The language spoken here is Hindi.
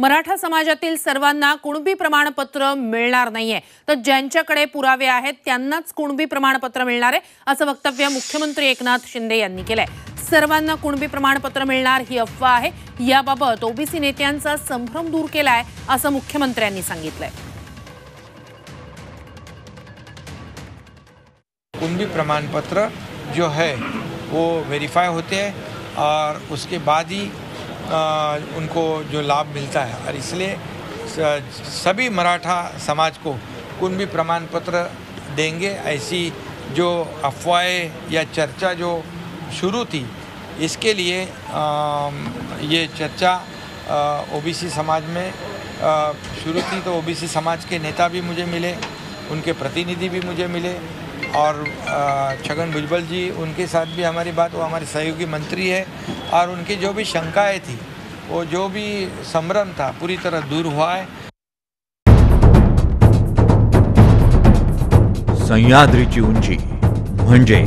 मराठा समाजातील सर्वांना कुणबी प्रमाणपत्र मिळणार नाहीये. तर ज्यांच्याकडे पुरावे आहेत त्यांनाच कुणबी प्रमाणपत्र मिळणार आहे असं वक्तव्य मुख्यमंत्री एकनाथ शिंदे यांनी केलंय. सर्वांना कुणबी प्रमाणपत्र मिळणार ही अफवा आहे. याबाबत ओबीसी नेत्यांचा संभ्रम दूर केलाय असं मुख्यमंत्र्यांनी सांगितलंय. कुणबी प्रमाणपत्र जो है वो वेरीफाई होते हैं और उसके बाद ही उनको जो लाभ मिलता है। और इसलिए सभी मराठा समाज को कुंभी प्रमाण पत्र देंगे ऐसी जो अफवाहें या चर्चा जो शुरू थी इसके लिए आ, ये चर्चा ओबीसी समाज में शुरू थी तो ओबीसी समाज के नेता भी मुझे मिले उनके प्रतिनिधि भी मुझे मिले और छगन भुजबल जी उनके साथ भी हमारी बात वो हमारे सहयोगी मंत्री है और उनकी जो भी शंकाएँ थी वो जो भी संभ्रम था पूरी तरह दूर हुआ है। सह्याद्रीची उंची म्हणजे